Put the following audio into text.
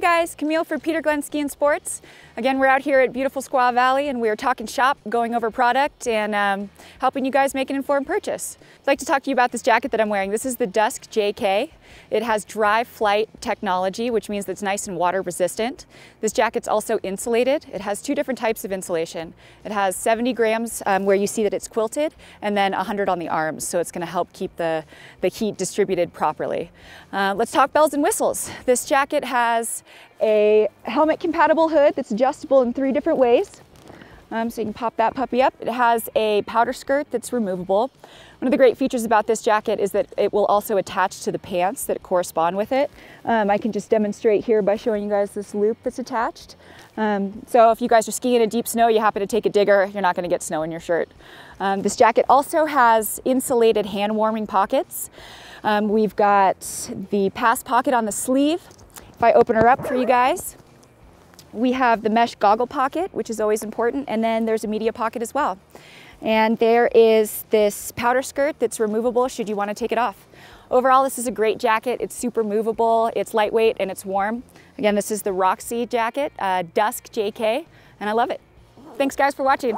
guys, Camille for Peter Glenn Ski and Sports. Again, we're out here at beautiful Squaw Valley and we're talking shop, going over product and um, helping you guys make an informed purchase. I'd like to talk to you about this jacket that I'm wearing. This is the Dusk JK. It has DryFlight technology, which means it's nice and water resistant. This jacket's also insulated. It has two different types of insulation. It has 70 grams um, where you see that it's quilted and then 100 on the arms. So it's gonna help keep the, the heat distributed properly. Uh, let's talk bells and whistles. This jacket has a helmet compatible hood that's adjustable in three different ways. Um, so you can pop that puppy up. It has a powder skirt that's removable. One of the great features about this jacket is that it will also attach to the pants that correspond with it. Um, I can just demonstrate here by showing you guys this loop that's attached. Um, so if you guys are skiing in deep snow, you happen to take a digger, you're not gonna get snow in your shirt. Um, this jacket also has insulated hand warming pockets. Um, we've got the pass pocket on the sleeve. If I open her up for you guys, we have the mesh goggle pocket, which is always important, and then there's a media pocket as well. And there is this powder skirt that's removable should you want to take it off. Overall, this is a great jacket. It's super movable, it's lightweight, and it's warm. Again, this is the Roxy jacket, uh, Dusk JK, and I love it. Thanks guys for watching.